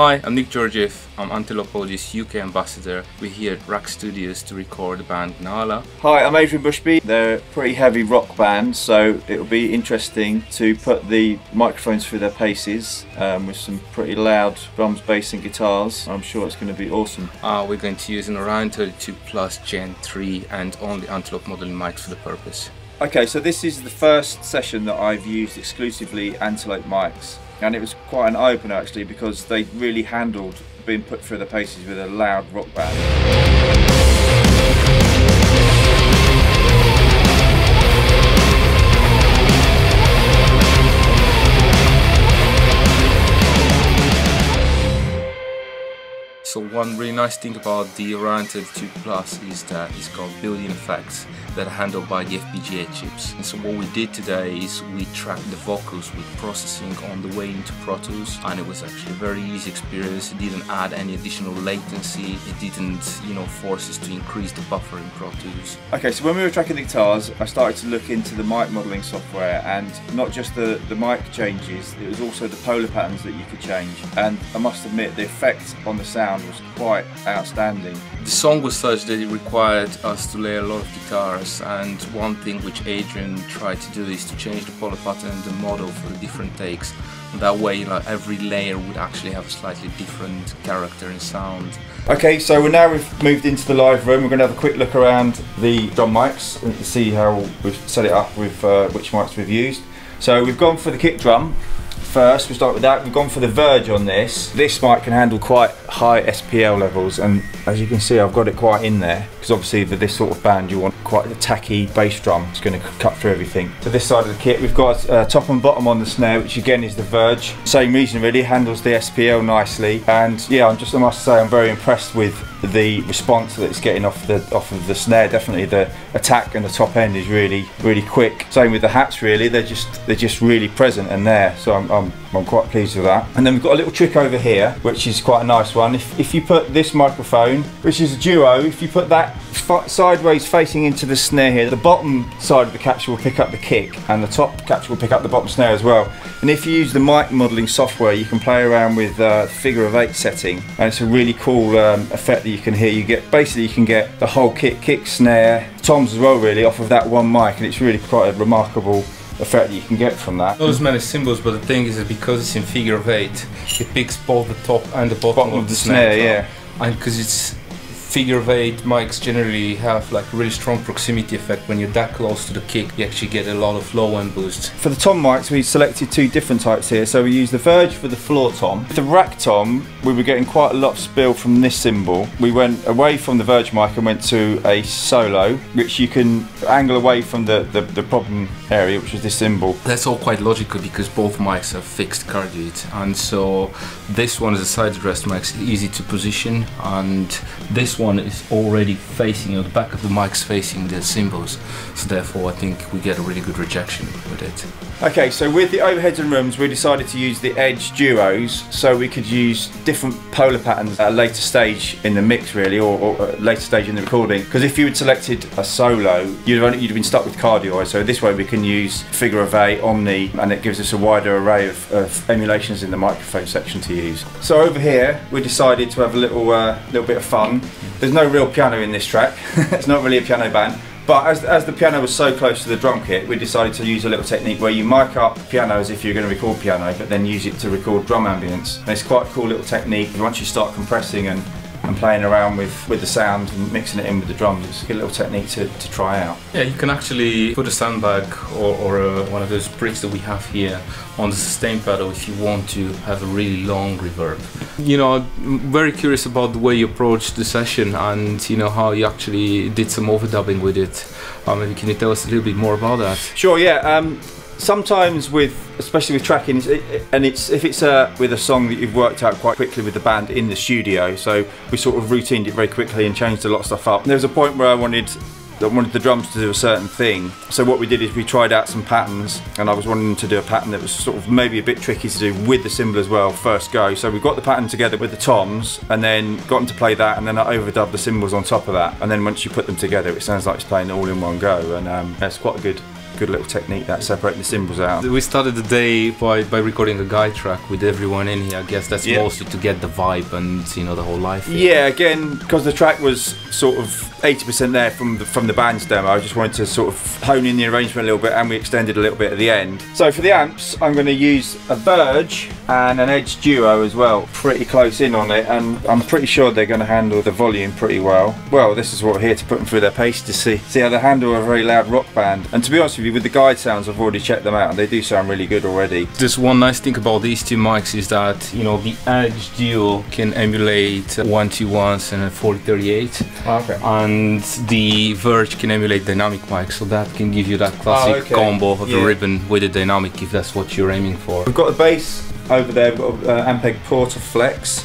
Hi, I'm Nik Georgiev. I'm Antelope Audio's UK ambassador. We're here at RAK Studios to record the band Gnarlah. Hi, I'm Adrian Bushby. They're a pretty heavy rock band, so it'll be interesting to put the microphones through their paces um, with some pretty loud drums, bass, and guitars. I'm sure it's going to be awesome. Uh, we're going to use an Orion 32 Plus Gen 3 and only Antelope modeling mics for the purpose. Okay, so this is the first session that I've used exclusively Antelope mics and it was quite an opener actually because they really handled being put through the paces with a loud rock band. So one really nice thing about the Orion 32 Plus is that it's got built-in effects that are handled by the FPGA chips. And so what we did today is we tracked the vocals with processing on the way into Pro Tools and it was actually a very easy experience. It didn't add any additional latency. It didn't, you know, force us to increase the buffer in Pro Tools. Okay, so when we were tracking the guitars, I started to look into the mic modeling software and not just the, the mic changes, it was also the polar patterns that you could change. And I must admit, the effect on the sound was quite outstanding. The song was such that it required us to lay a lot of guitars and one thing which Adrian tried to do is to change the polar pattern and the model for the different takes. That way like, every layer would actually have a slightly different character and sound. Okay, so we're now we've moved into the live room. We're going to have a quick look around the drum mics and see how we've set it up with uh, which mics we've used. So we've gone for the kick drum first, we start with that. We've gone for the verge on this. This mic can handle quite high SPL levels and as you can see I've got it quite in there because obviously for this sort of band you want quite a tacky bass drum. It's going to cut through everything. So this side of the kit we've got uh, top and bottom on the snare which again is the verge. Same reason really, handles the SPL nicely and yeah I'm just I must say I'm very impressed with the response that it's getting off the off of the snare. Definitely the attack and the top end is really really quick. Same with the hats really. They're just they're just really present and there. So I'm, I'm, I'm quite pleased with that. And then we've got a little trick over here which is quite a nice one. If, if you put this microphone, which is a duo, if you put that sideways facing into the snare here, the bottom side of the capture will pick up the kick and the top capture will pick up the bottom snare as well. And if you use the mic modeling software, you can play around with uh, figure of eight setting and it's a really cool um, effect that you can hear. You get basically you can get the whole kick, kick, snare, toms as well really off of that one mic and it's really quite a remarkable effect that you can get from that. Those many symbols, but the thing is that because it's in figure of eight, it picks both the top and the bottom, bottom of, the snare, snare yeah. And because it's figure of eight mics generally have like really strong proximity effect when you're that close to the kick you actually get a lot of low end boost. For the tom mics we selected two different types here so we used the Verge for the floor tom. With the rack tom we were getting quite a lot of spill from this cymbal. We went away from the Verge mic and went to a solo which you can angle away from the, the, the problem area which was this cymbal. That's all quite logical because both mics have fixed cardioid and so this one is a side addressed mic, easy to position and this one is already facing, you know, the back of the mic's facing the cymbals. So therefore I think we get a really good rejection with it. Okay, so with the overheads and rooms, we decided to use the Edge Duos so we could use different polar patterns at a later stage in the mix, really, or, or a later stage in the recording. Because if you had selected a solo, you'd have, only, you'd have been stuck with cardioid. So this way we can use figure of eight, omni, and it gives us a wider array of, of emulations in the microphone section to use. So over here, we decided to have a little, uh, little bit of fun. There's no real piano in this track. it's not really a piano band. But as, as the piano was so close to the drum kit, we decided to use a little technique where you mic up piano as if you're going to record piano, but then use it to record drum ambience. And it's quite a cool little technique. Once you start compressing and, and playing around with, with the sound and mixing it in with the drums, it's a good little technique to, to try out. Yeah, you can actually put a sandbag or, or a, one of those bricks that we have here on the sustain pedal if you want to have a really long reverb. You know, I'm very curious about the way you approached the session and you know how you actually did some overdubbing with it. Um, maybe can you tell us a little bit more about that? Sure, yeah. Um, sometimes with, especially with tracking, it, and it's if it's a, with a song that you've worked out quite quickly with the band in the studio, so we sort of routined it very quickly and changed a lot of stuff up. There was a point where I wanted that wanted the drums to do a certain thing. So what we did is we tried out some patterns, and I was wanting to do a pattern that was sort of maybe a bit tricky to do with the cymbal as well, first go. So we got the pattern together with the toms, and then got them to play that, and then I overdubbed the cymbals on top of that. And then once you put them together, it sounds like it's playing all in one go, and um, that's quite a good good little technique that separating the cymbals out. We started the day by, by recording a guide track with everyone in here. I guess that's Yeah. mostly to get the vibe and you know the whole life. Yeah, again, because the track was sort of 80% there from the from the band's demo, I just wanted to sort of hone in the arrangement a little bit, and we extended a little bit at the end. So for the amps, I'm going to use a Verge and an Edge Duo as well, pretty close in on it, and I'm pretty sure they're going to handle the volume pretty well. Well, this is what we're here to put them through their pace to see see how they handle a very loud rock band. And to be honest with you, with the guide sounds, I've already checked them out, and they do sound really good already. Just one nice thing about these two mics is that you know the Edge Duo can emulate 121s and a 4038 ah, Okay. and the Verge can emulate dynamic mics, so that can give you that classic Oh, okay. combo of Yeah. the ribbon with the dynamic if that's what you're aiming for. We've got the bass over there, we've got uh, Ampeg.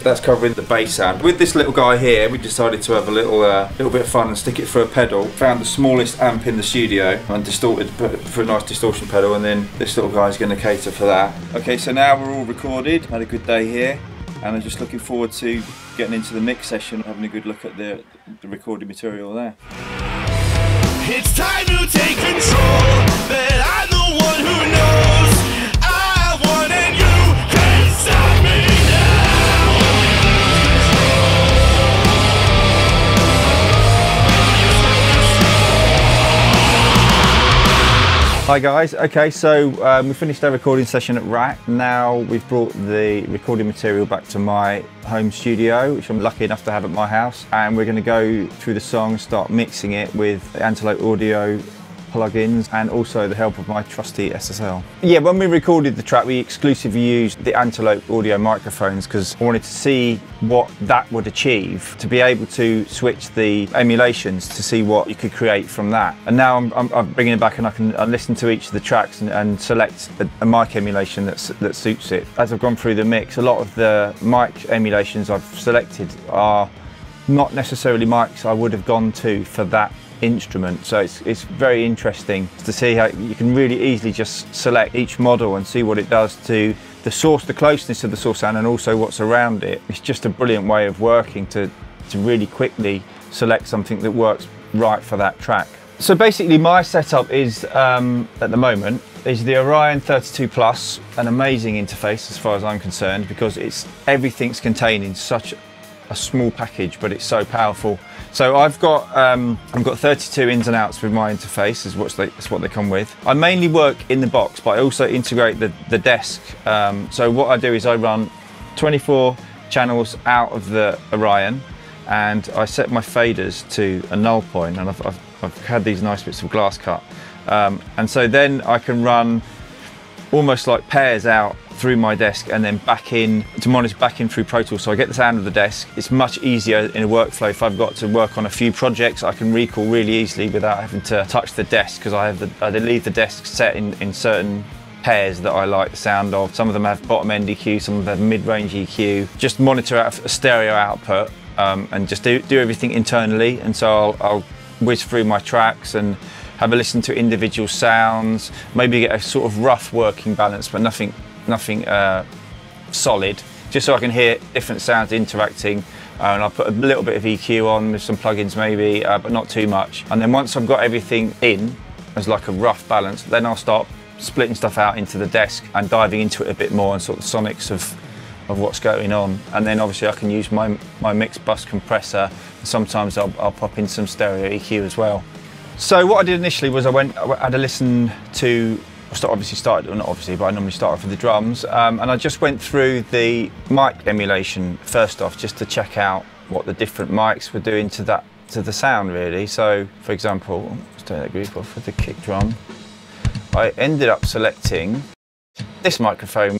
That's covering the bass sound. With this little guy here, we decided to have a little uh, little bit of fun and stick it for a pedal. Found the smallest amp in the studio and distorted for a nice distortion pedal, and then this little guy's going to cater for that. Okay, so now we're all recorded. Had a good day here, and I'm just looking forward to getting into the mix session, having a good look at the, the recorded material there. It's time Hi guys, okay so um, we finished our recording session at RAK. Now we've brought the recording material back to my home studio, which I'm lucky enough to have at my house. And we're going to go through the song, start mixing it with Antelope Audio plugins and also the help of my trusty SSL. Yeah, when we recorded the track, we exclusively used the Antelope audio microphones because I wanted to see what that would achieve to be able to switch the emulations to see what you could create from that. And now I'm, I'm, I'm bringing it back and I can I listen to each of the tracks and, and select a, a mic emulation that's, that suits it. As I've gone through the mix, a lot of the mic emulations I've selected are not necessarily mics I would have gone to for that instrument. So it's, it's very interesting to see how you can really easily just select each model and see what it does to the source, the closeness of the source sound and also what's around it. It's just a brilliant way of working to, to really quickly select something that works right for that track. So basically my setup is, um, at the moment, is the Orion 32 Plus, an amazing interface as far as I'm concerned because it's everything's contained in such a small package, but it's so powerful. So I've got um, I've got 32 ins and outs with my interface, is what they, is what they come with. I mainly work in the box, but I also integrate the the desk. Um, so what I do is I run 24 channels out of the Orion, and I set my faders to a null point, and I've, I've, I've had these nice bits of glass cut, um, and so then I can run almost like pairs out through my desk and then back in to monitor back in through Pro Tools. So I get the sound of the desk. It's much easier in a workflow if I've got to work on a few projects. I can recall really easily without having to touch the desk because I have the, I leave the desk set in, in certain pairs that I like the sound of. Some of them have bottom end EQ, some of them have mid-range EQ. Just monitor out a stereo output um, and just do, do everything internally. And so I'll, I'll whiz through my tracks and have a listen to individual sounds, maybe get a sort of rough working balance, but nothing, nothing uh, solid, just so I can hear different sounds interacting. Uh, and I'll put a little bit of EQ on with some plugins maybe, uh, but not too much. And then once I've got everything in as like a rough balance, then I'll start splitting stuff out into the desk and diving into it a bit more and sort of sonics of of what's going on. And then obviously I can use my, my mix bus compressor. And sometimes I'll, I'll pop in some stereo EQ as well. So what I did initially was I went, I had a listen to, obviously started, not obviously, but I normally start off with the drums. Um, and I just went through the mic emulation first off, just to check out what the different mics were doing to that, to the sound really. So for example, let's turn that group off with the kick drum. I ended up selecting this microphone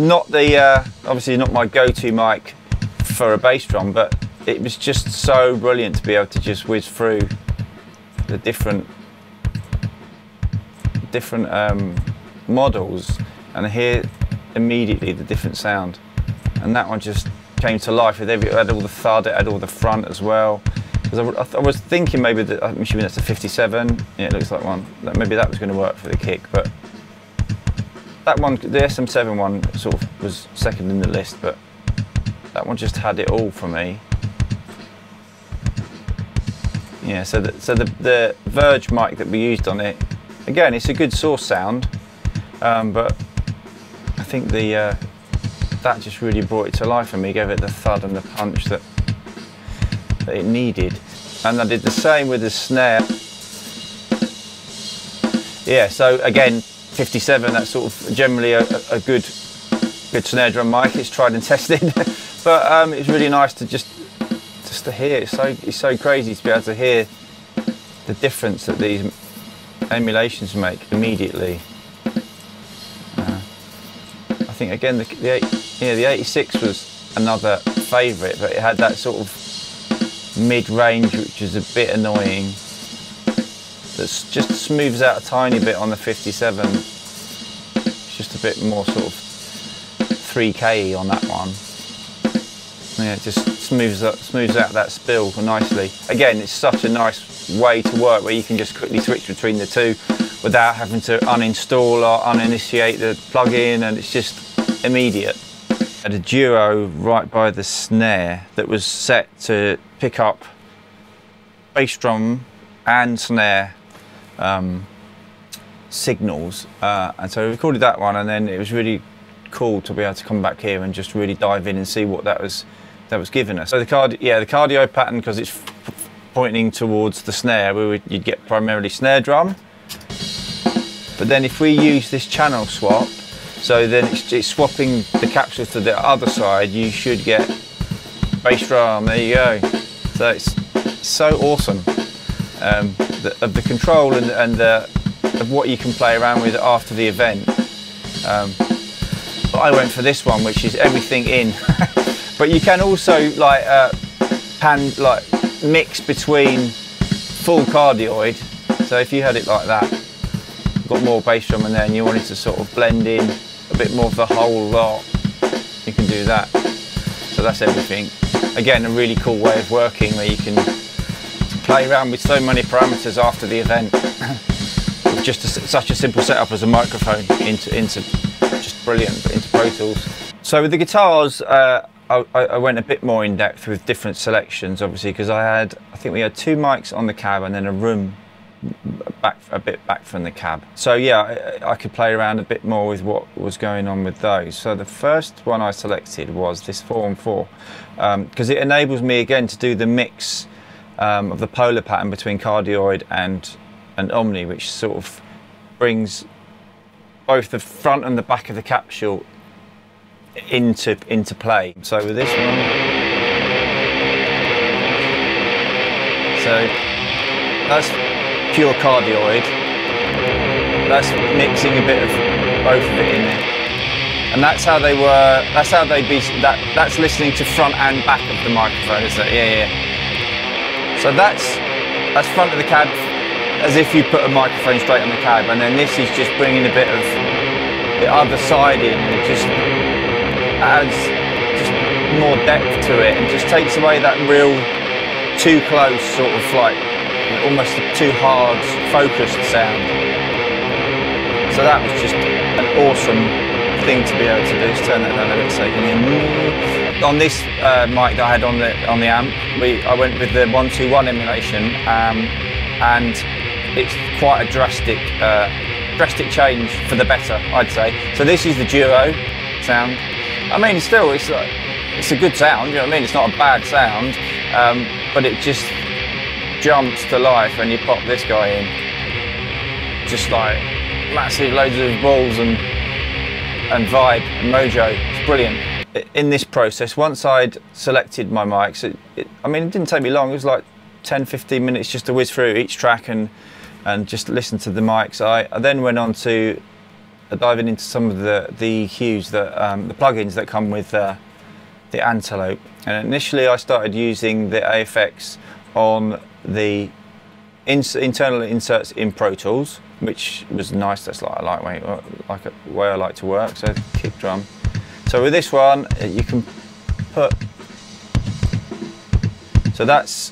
not the uh, obviously not my go-to mic for a bass drum, but it was just so brilliant to be able to just whiz through the different different um, models and hear immediately the different sound. And that one just came to life. It had all the thud, it had all the front as well. Because I, I, was thinking maybe that I'm assuming that's a 57. Yeah, it looks like one. That maybe that was going to work for the kick, but that one, the SM7 one, sort of was second in the list, but that one just had it all for me. Yeah, so the, so the, the Verge mic that we used on it, again, it's a good source sound, um, but I think the uh, that just really brought it to life for me, gave it the thud and the punch that that it needed. And I did the same with the snare. Yeah, so again, 57, that's sort of generally a, a good good snare drum mic. It's tried and tested, but um, it's really nice to just just to hear. It's so it's so crazy to be able to hear the difference that these emulations make immediately. Uh, I think again the, the eight, yeah the 86 was another favourite, but it had that sort of mid-range which is a bit annoying. That just smooths out a tiny bit on the 57. It's just a bit more sort of 3k on that one. Yeah, it just smooths up, smooths out that spill nicely. Again, it's such a nice way to work where you can just quickly switch between the two without having to uninstall or uninitiate the plugin, and it's just immediate. I had a duo right by the snare that was set to pick up bass drum and snare um, signals, uh, and so I recorded that one, and then it was really cool to be able to come back here and just really dive in and see what that was that was given us. So the card, yeah, the cardio pattern because it's pointing towards the snare, where you'd get primarily snare drum. But then if we use this channel swap, so then it's, it's swapping the capsule to the other side, you should get bass drum. There you go. So it's so awesome um, the, of the control and, and the, of what you can play around with after the event. Um, but I went for this one, which is everything in. but you can also like uh, pan like mix between full cardioid. So if you had it like that, got more bass drum in there, and you wanted to sort of blend in a bit more of the whole lot, you can do that. So that's everything. Again, a really cool way of working where you can play around with so many parameters after the event. Just a, such a simple setup as a microphone into into just brilliant into Pro Tools. So with the guitars, uh, I, I went a bit more in depth with different selections, obviously, because I had I think we had two mics on the cab and then a room back a bit back from the cab. So yeah, I, I could play around a bit more with what was going on with those. So the first one I selected was this four four because it enables me again to do the mix um, of the polar pattern between cardioid and and omni, which sort of brings both the front and the back of the capsule into into play. So with this one. So that's pure cardioid. That's mixing a bit of both of it in there. And that's how they were, that's how they be, that, that's listening to front and back of the microphone, isn't it? Yeah, yeah. So that's, that's front of the cab as if you put a microphone straight on the cab. And then this is just bringing a bit of the other side in and just adds just more depth to it and just takes away that real too close sort of like almost too hard focused sound. So that was just an awesome thing to be able to do. Just turn that down a bit so you. On this uh, mic that I had on the on the amp, we I went with the one two one emulation, um, and it's quite a drastic uh, drastic change for the better, I'd say. So this is the duo sound. I mean, still it's like, it's a good sound. You know what I mean? It's not a bad sound, um, but it just jumps to life when you pop this guy in. Just like massive loads of balls and and vibe and mojo. It's brilliant. In this process, once I'd selected my mics, it, it, I mean, it didn't take me long. It was like 10, 15 minutes just to whiz through each track and and just listen to the mics. I, I then went on to uh, diving into some of the the hues that um, the plugins that come with uh, the Antelope. And initially, I started using the AFX on the internal inserts in Pro Tools, which was nice. That's like a lightweight, uh, like a way I like to work. So kick drum. So with this one, uh, you can put So that's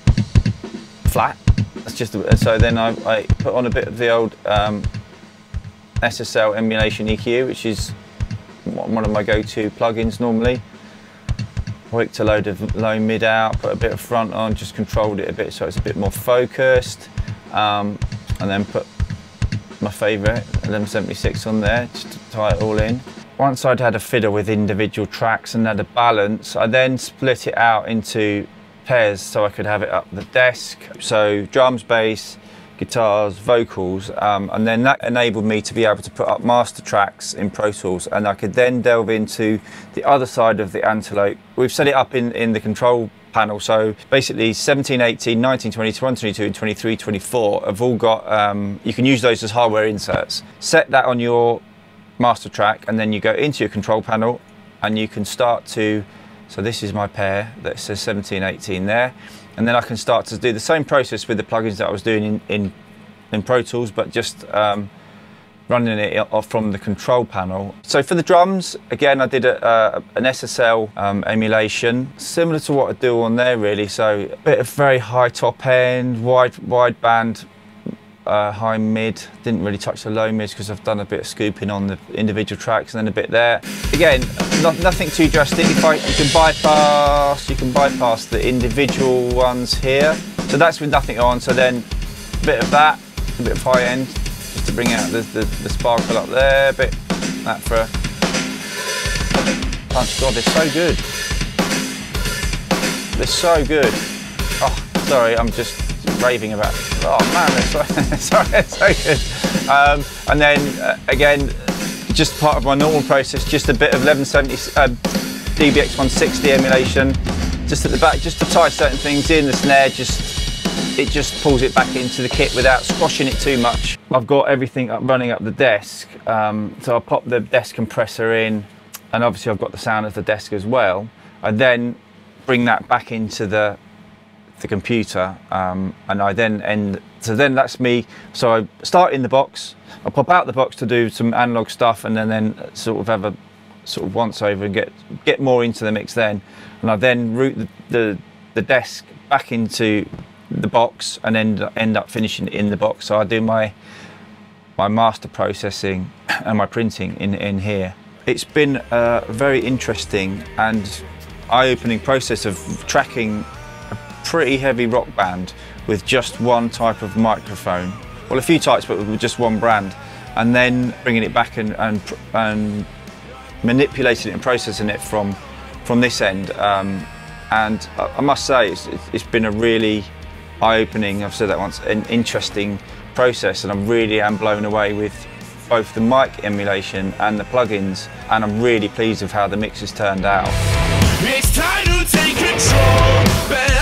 flat. That's just so then I, I put on a bit of the old um, SSL emulation EQ, which is one of my go-to plugins normally. Worked a load of low mid out, put a bit of front on, just controlled it a bit so it's a bit more focused, um, and then put my favourite 1176 on there just to tie it all in. Once I'd had a fiddle with individual tracks and had a balance, I then split it out into pairs so I could have it up the desk. So drums, bass, guitars, vocals, um, and then that enabled me to be able to put up master tracks in Pro Tools, and I could then delve into the other side of the Antelope. We've set it up in, in the control panel, so basically 17, 18, 19, 20, 21, 22, and 23, 24 have all got, um, you can use those as hardware inserts. Set that on your master track, and then you go into your control panel, and you can start to, so this is my pair that says 17, 18 there, and then I can start to do the same process with the plugins that I was doing in, in, in Pro Tools, but just um, running it off from the control panel. So for the drums, again, I did a, an SSL um, emulation, similar to what I do on there really. So a bit of very high top end, wide, wide band, uh, high mid. Didn't really touch the low mids because I've done a bit of scooping on the individual tracks and then a bit there. Again, not, nothing too drastic. I, you can bypass, you can bypass the individual ones here. So that's with nothing on. So then a bit of that, a bit of high end, just to bring out the, the, the sparkle up there. A bit that for a punch. God, they're so good. They're so good. Oh, sorry, I'm just raving about. Oh man, it's so, sorry, it's so good. Um, and then uh, again, just part of my normal process, just a bit of 1170 uh, DBX 160 emulation, just at the back, just to tie certain things in. The snare just it just pulls it back into the kit without squashing it too much. I've got everything up running up the desk, um, so I'll pop the desk compressor in, and obviously I've got the sound of the desk as well. I then bring that back into the the computer, um, and I then end. So then that's me. So I start in the box. I pop out the box to do some analog stuff, and then then sort of have a sort of once over and get get more into the mix then, and I then route the the, the desk back into the box and end end up finishing in the box. So I do my my master processing and my printing in in here. It's been a very interesting and eye-opening process of tracking pretty heavy rock band with just one type of microphone. Well, a few types, but with just one brand. And then bringing it back and, and, and manipulating it and processing it from, from this end. Um, and I must say, it's, it's been a really eye-opening, I've said that once, an interesting process. And I'm really am blown away with both the mic emulation and the plugins. And I'm really pleased with how the mix has turned out. It's time to take control.